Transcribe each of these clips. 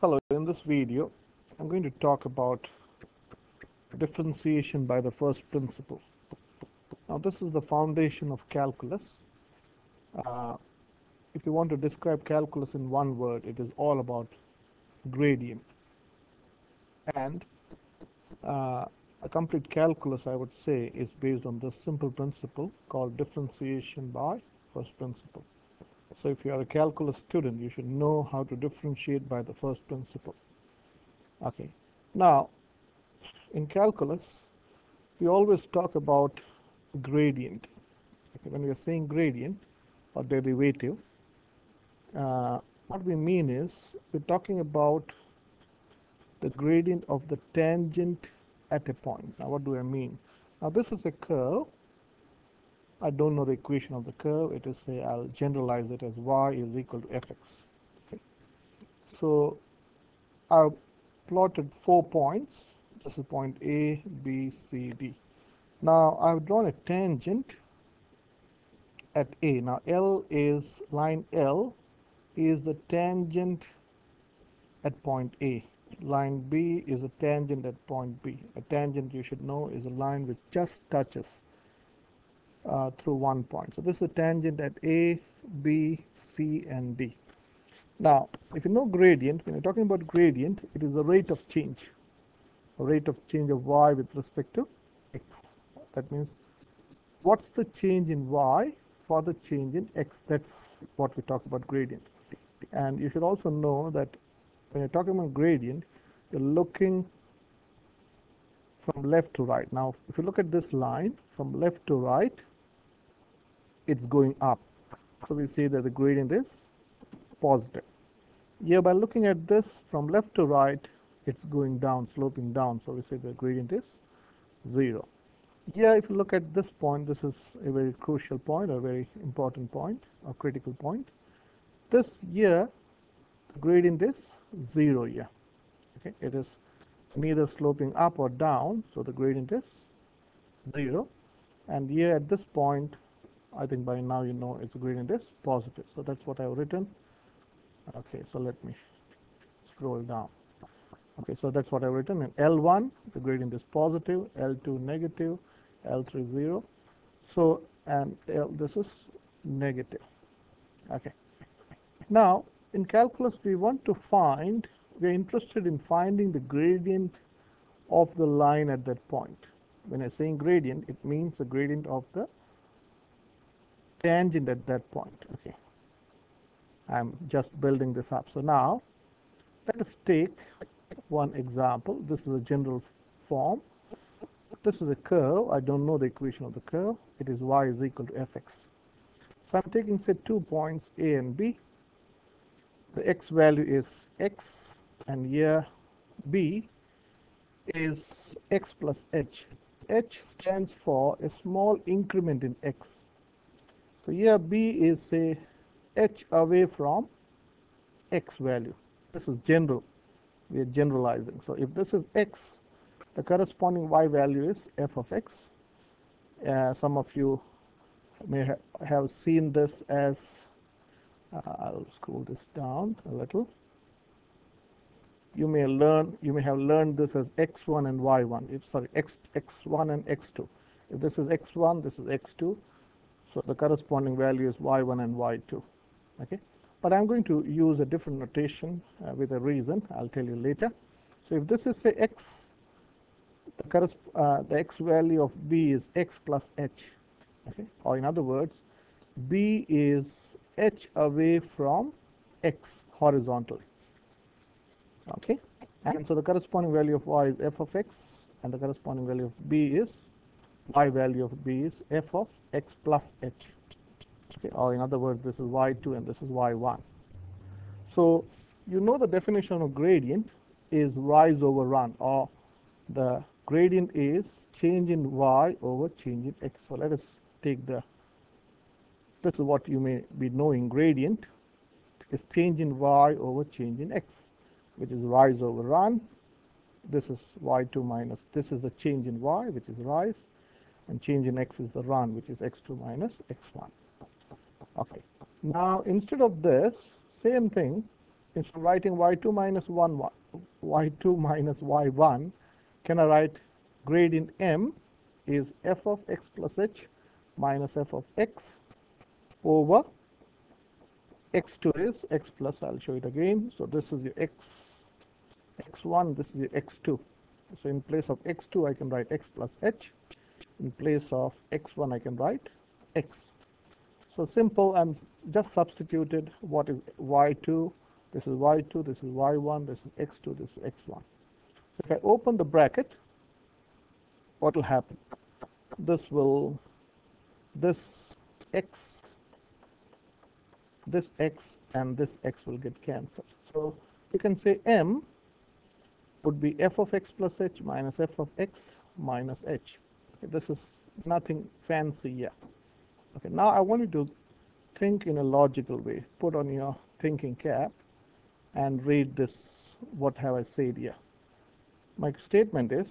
Hello, in this video, I'm going to talk about differentiation by the first principle. Now, this is the foundation of calculus. Uh, if you want to describe calculus in one word, it is all about gradient. And uh, a complete calculus, I would say, is based on this simple principle called differentiation by first principle. So if you are a calculus student, you should know how to differentiate by the first principle. Okay. Now, in calculus, we always talk about gradient. Okay, when we are saying gradient or derivative, uh, what we mean is we're talking about the gradient of the tangent at a point. Now, what do I mean? Now, this is a curve. I don't know the equation of the curve. It is say I'll generalize it as y is equal to fx. So, I've plotted four points. This is point A, B, C, D. Now, I've drawn a tangent at A. Now, L is line L is the tangent at point A line B is a tangent at point B. A tangent you should know is a line which just touches uh, through one point. So this is a tangent at A, B, C and D. Now if you know gradient, when you're talking about gradient, it is the rate of change, a rate of change of y with respect to x. That means what's the change in y for the change in x? That's what we talk about gradient. And you should also know that when you're talking about gradient, you're looking from left to right. Now, if you look at this line from left to right, it's going up. So we say that the gradient is positive. Here, by looking at this from left to right, it's going down, sloping down. So we say the gradient is zero. Here, if you look at this point, this is a very crucial point, a very important point, a critical point. This here, the gradient is 0 here. Okay, it is neither sloping up or down, so the gradient is 0. And here at this point, I think by now you know its gradient is positive. So that's what I've written. Okay, so let me scroll down. Okay, so that's what I've written. In L1, the gradient is positive, L2 negative, L3 0. So, and L, this is negative. Okay. Now, in calculus we want to find we are interested in finding the gradient of the line at that point when I saying gradient it means the gradient of the tangent at that point okay? I'm just building this up. So now let us take one example. This is a general form. This is a curve. I don't know the equation of the curve. It is y is equal to fx. So I'm taking say two points A and B. The x value is x and here b is x plus h. h stands for a small increment in x. So here b is say h away from x value. This is general. We are generalizing. So if this is x, the corresponding y value is f of x. Uh, some of you may ha have seen this as uh, I'll scroll this down a little. You may learn, you may have learned this as x1 and y1. If sorry, x x1 and x2. If this is x1, this is x2. So the corresponding value is y1 and y2. Okay, but I'm going to use a different notation uh, with a reason. I'll tell you later. So if this is say x, the, uh, the x value of b is x plus h. Okay, or in other words, b is h away from x horizontally. Okay, and so the corresponding value of y is f of x, and the corresponding value of b is y value of b is f of x plus h. Okay, or in other words, this is y2 and this is y1. So you know the definition of gradient is rise over run, or the gradient is change in y over change in x. So let us take the this is what you may be knowing gradient is change in y over change in x which is rise over run this is y2 minus this is the change in y which is rise and change in x is the run which is x2 minus x1 okay now instead of this same thing instead of writing y2 minus 1, y2 minus y1, can I write gradient m is f of x plus h minus f of x over x2 is x plus, I'll show it again. So this is your x, x1, this is your x2. So in place of x2, I can write x plus h. In place of x1, I can write x. So simple, I'm just substituted what is y2, this is y2, this is y1, this is x2, this is x1. So if I open the bracket, what will happen? This will, this x, this x and this x will get cancelled. So you can say m would be f of x plus h minus f of x minus h. This is nothing fancy yet. Okay, now I want you to think in a logical way. Put on your thinking cap and read this, what have I said here. My statement is,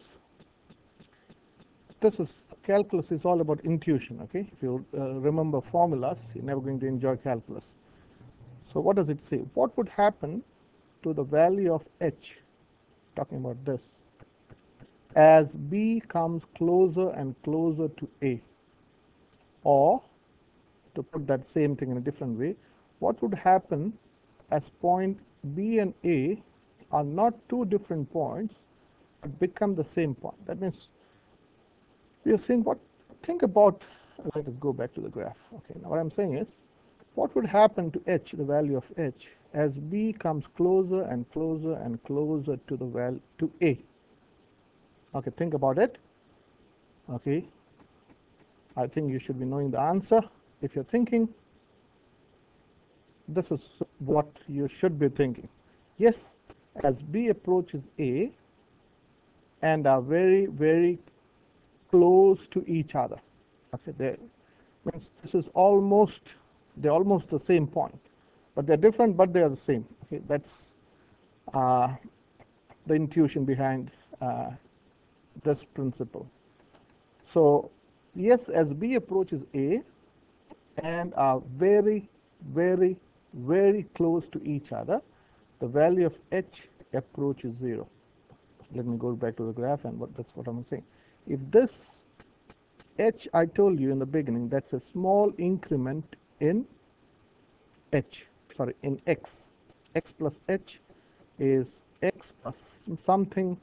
this is, calculus is all about intuition, okay? If you uh, remember formulas, you're never going to enjoy calculus. So what does it say? What would happen to the value of h, talking about this, as b comes closer and closer to a? Or, to put that same thing in a different way, what would happen as point b and a are not two different points, but become the same point? That means we are saying what, think about, let us go back to the graph. Okay, now what I'm saying is, what would happen to h, the value of h, as b comes closer and closer and closer to the value to a? Okay, think about it. Okay, I think you should be knowing the answer. If you're thinking, this is what you should be thinking. Yes, as b approaches a and are very, very close to each other. Okay, they, means this is almost they're almost the same point, but they're different, but they are the same. Okay, that's uh, the intuition behind uh, this principle. So yes, as B approaches A and are very, very, very close to each other, the value of H approaches zero. Let me go back to the graph and what, that's what I'm saying. If this H I told you in the beginning, that's a small increment in h, sorry, in x. x plus h is x plus something,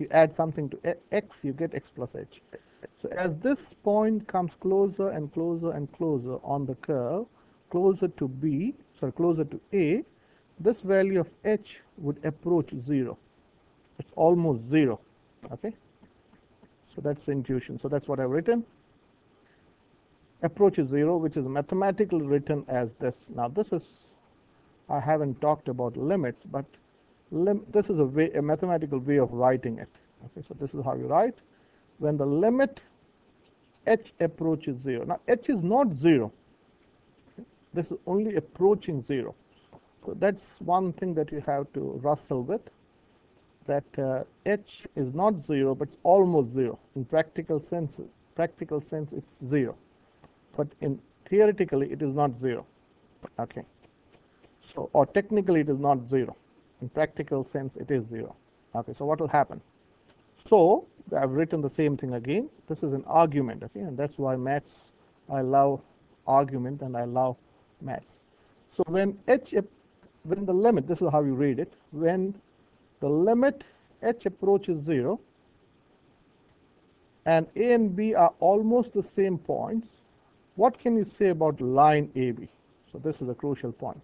you add something to x, you get x plus h. So as this point comes closer and closer and closer on the curve, closer to B, sorry, closer to A, this value of h would approach 0. It's almost 0, okay? So that's the intuition. So that's what I've written approaches 0, which is mathematically written as this. Now, this is, I haven't talked about limits, but this is a, way, a mathematical way of writing it. Okay, so this is how you write. When the limit h approaches 0. Now, h is not 0. This is only approaching 0. So that's one thing that you have to wrestle with, that uh, h is not 0, but almost 0. In practical sense, practical sense, it's 0 but in theoretically it is not 0. Okay. So, or technically it is not 0. In practical sense it is 0. Okay. So, what will happen? So, I have written the same thing again. This is an argument, okay, and that's why maths, I love argument and I love maths. So, when h, when the limit, this is how you read it, when the limit h approaches 0 and a and b are almost the same points, what can you say about line AB? So this is a crucial point.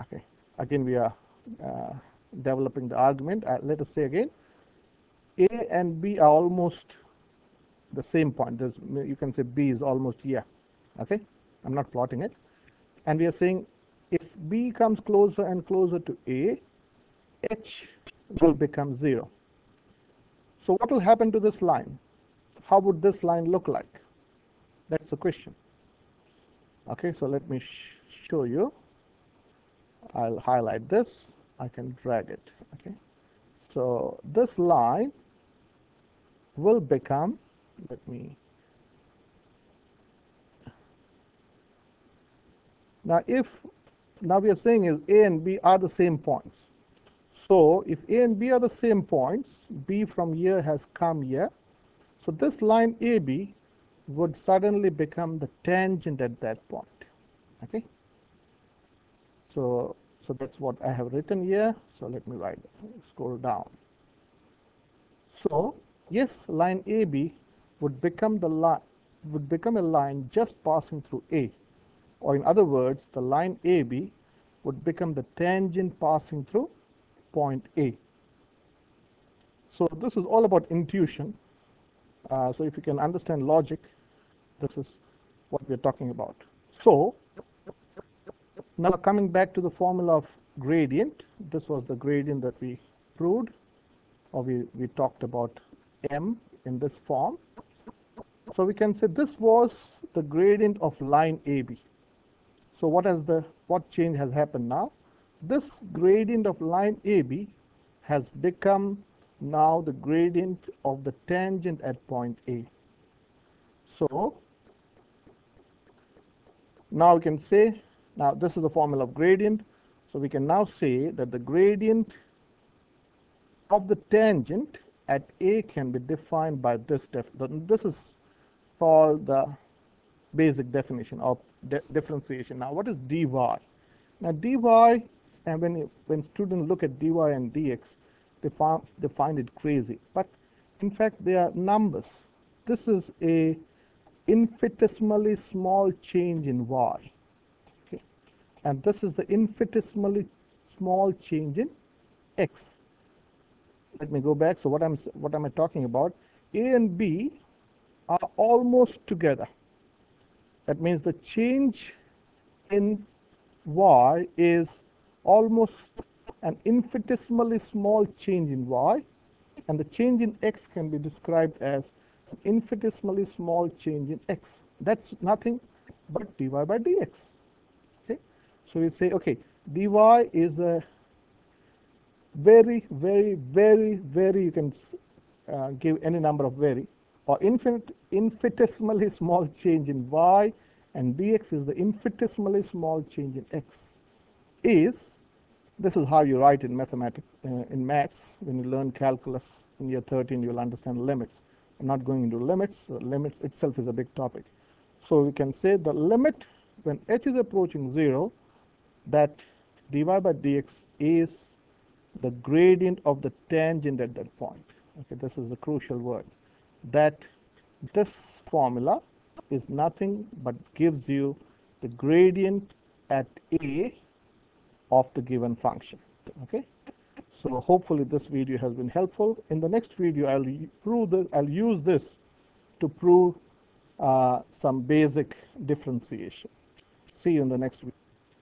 Okay, again we are developing the argument. Uh, let us say again, A and B are almost the same point. There's, you can say B is almost here. Okay, I'm not plotting it. And we are saying if B comes closer and closer to A, H will become 0. So what will happen to this line? How would this line look like? That's the question. Okay, so let me sh show you. I'll highlight this. I can drag it. Okay, so this line will become, let me, now if now we are saying is A and B are the same points. So if A and B are the same points, B from here has come here. So this line AB would suddenly become the tangent at that point. Okay. So so that's what I have written here. So let me write, scroll down. So yes, line AB would become the line would become a line just passing through A. Or in other words, the line AB would become the tangent passing through point A. So this is all about intuition. Uh, so if you can understand logic, this is what we're talking about. So now coming back to the formula of gradient, this was the gradient that we proved, or we, we talked about m in this form. So we can say this was the gradient of line AB. So what has the what change has happened now? This gradient of line AB has become now the gradient of the tangent at point A. So now we can say now this is the formula of gradient. So we can now say that the gradient of the tangent at A can be defined by this def this is called the basic definition of differentiation. Now, what is dy? Now, dy, and when when students look at dy and dx, they find they find it crazy. But in fact, they are numbers. This is a infinitesimally small change in y? And this is the infinitesimally small change in x. Let me go back. So what I'm what am I talking about? A and B are almost together. That means the change in y is almost an infinitesimally small change in y, and the change in x can be described as an infinitesimally small change in x. That's nothing but dy by dx. So we say okay, dy is a very, very, very, very. You can uh, give any number of very or infinite, infinitesimally small change in y and dx is the infinitesimally small change in x is this is how you write in mathematics uh, in maths when you learn calculus in year 13 you will understand limits i'm not going into limits uh, limits itself is a big topic so we can say the limit when h is approaching 0 that dy by dx is the gradient of the tangent at that point. Okay this is the crucial word. That this formula is nothing but gives you the gradient at a of the given function. Okay? So hopefully this video has been helpful. In the next video i'll prove that i'll use this to prove uh, some basic differentiation. See you in the next video